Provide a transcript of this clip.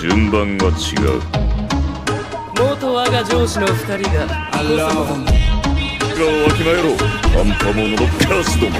順番が違う。元我が上司の二人があら。もがわきまえろ。アンパモノのカスども。